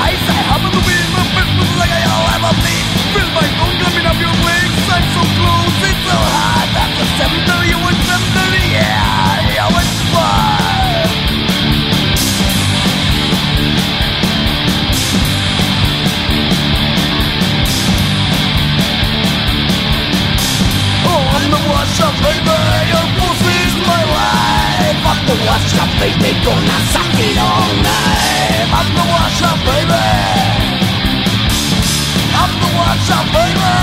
I have the wind My best was like I'll ever be Feel my own climbing up your legs I'm so close, it's a I'm the washer, baby? Gonna suck it all night. I'm the washer, baby. I'm the washer, baby.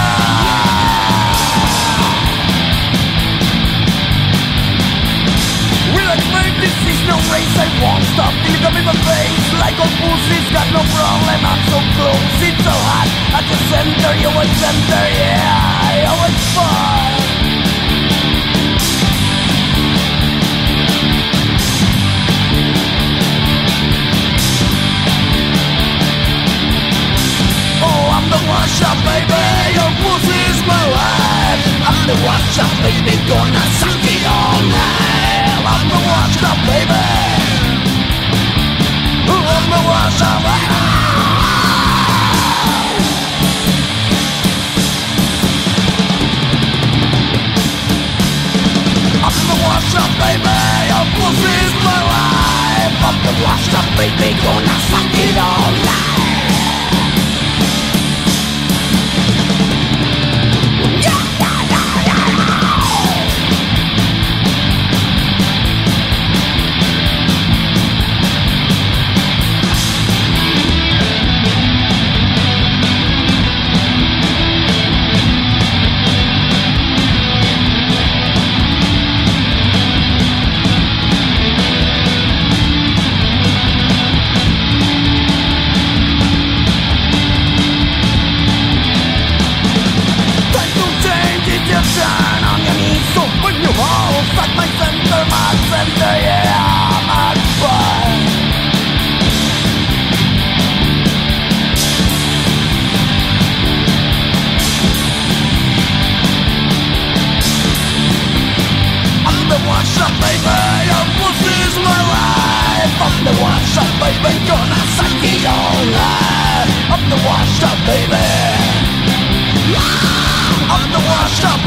We like make this is no race I won't stop? Till come in my face Like old pussy's got no problem I'm so close, it's so hot At the center, you would center, yeah the washer, baby. I'll put this my life. Up the wash up baby, Gonna suck it all night the workshop, baby. And this is my life I'm the workshop, baby. Gonna suck it all night I'm the workshop, baby. I'm the workshop,